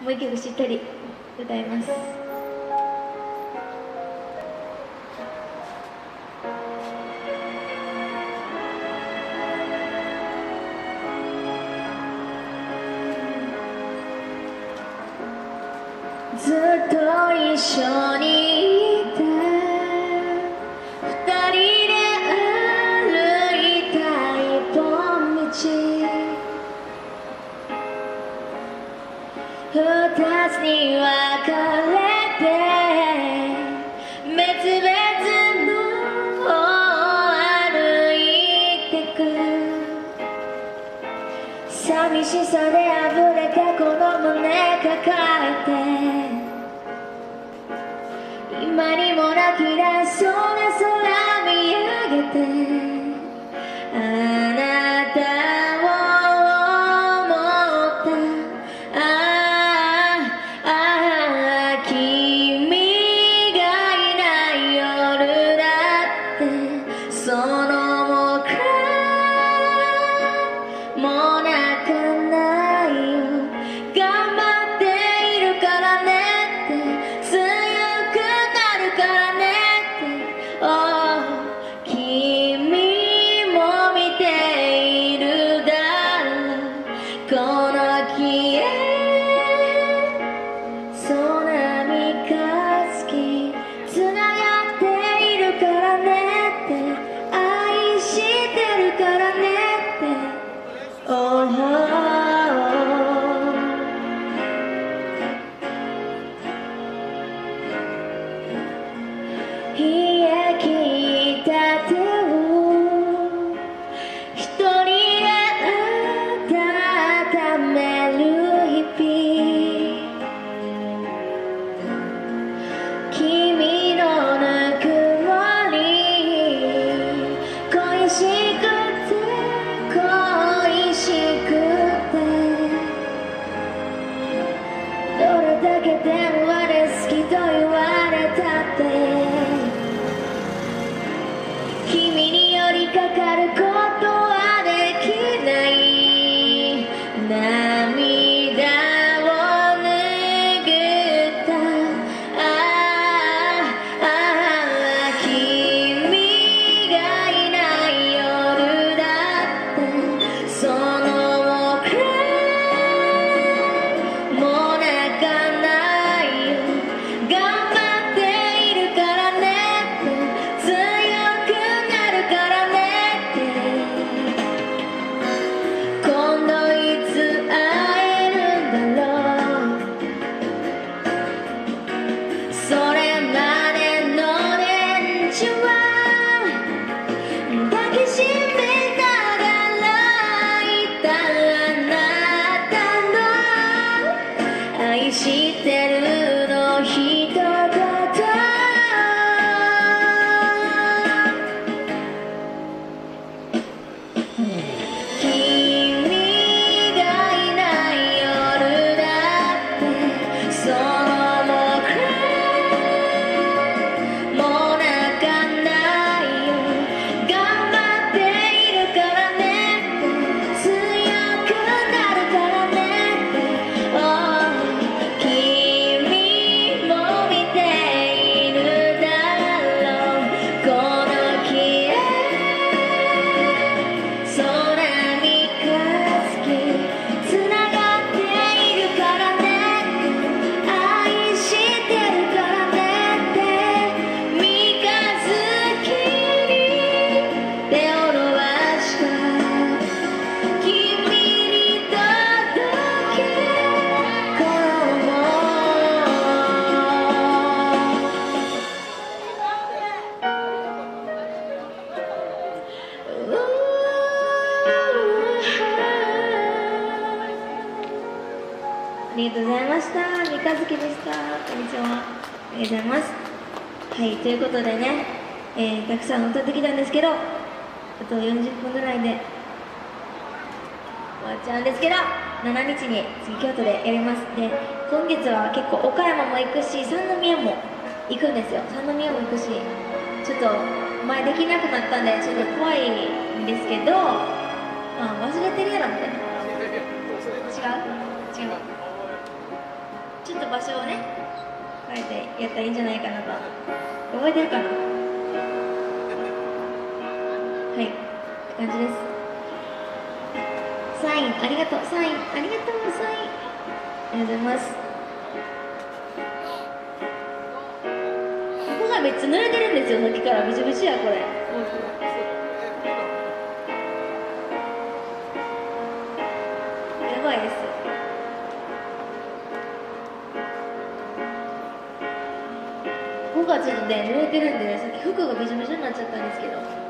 もう一曲しっとり歌います。ずっと一緒に寂しさで溢れたこの胸抱えて。今にも泣き出しそうな空見上げて。君に寄りかかるありがとうございました。三日月でした。こんにちは。ありがとうございます。はい、ということでね、えーたくさん歌ってきたんですけど、あと40分ぐらいで終わっちゃうんですけど、7日に次京都でやります。で、今月は結構岡山も行くし、三宮も行くんですよ。三宮も行くし、ちょっと前できなくなったんで、ちょっと怖いんですけど、まあ忘れてるやろみたいな。違う違う？ちょっと場所をね変えてやったらいいんじゃないかなと。覚えてるかな？はい。って感じです。サインありがとう。サインありがとう。サイン。ありがとうございます。ここがめっちゃ濡れてるんですよさっきから。びちょびちやこれ。5月ちね濡れてるんで、ね、さっき服がびしょびしょになっちゃったんですけど。